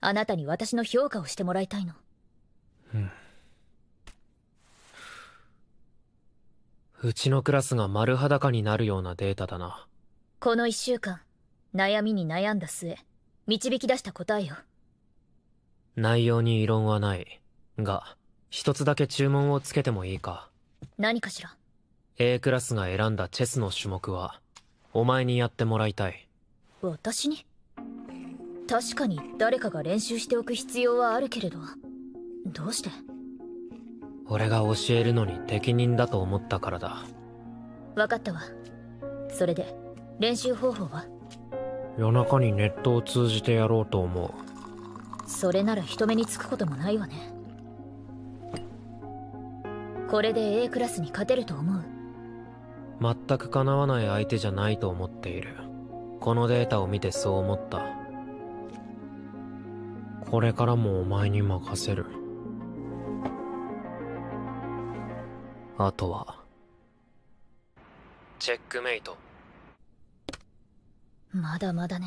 あなたに私の評価をしてもらいたいの。うちのクラスが丸裸になるようなデータだな。この一週間悩みに悩んだ末導き出した答えよ。内容に異論はないが一つだけ注文をつけてもいいか。何かしら？A クラスが選んだチェスの種目はお前にやってもらいたい。私に？確かに誰かが練習しておく必要はあるけれど。どうして？俺が教えるのに適任だと思ったからだ。分かったわ。それで練習方法は？夜中にネットを通じてやろうと思う。それなら人目につくこともないわね。これで A クラスに勝てると思う？全く叶わない相手じゃないと思っている。このデータを見てそう思ったこれからもお前に任せる。あとは。チェックメイト。まだまだね。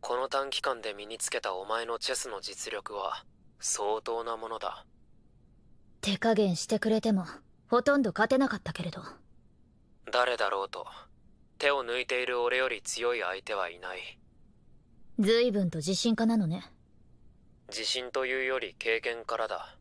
この短期間で身につけたお前のチェスの実力は相当なものだ。手加減してくれてもほとんど勝てなかったけれど。誰だろうと手を抜いている俺より強い相手はいない。随分と自信家なのね自信というより経験からだ。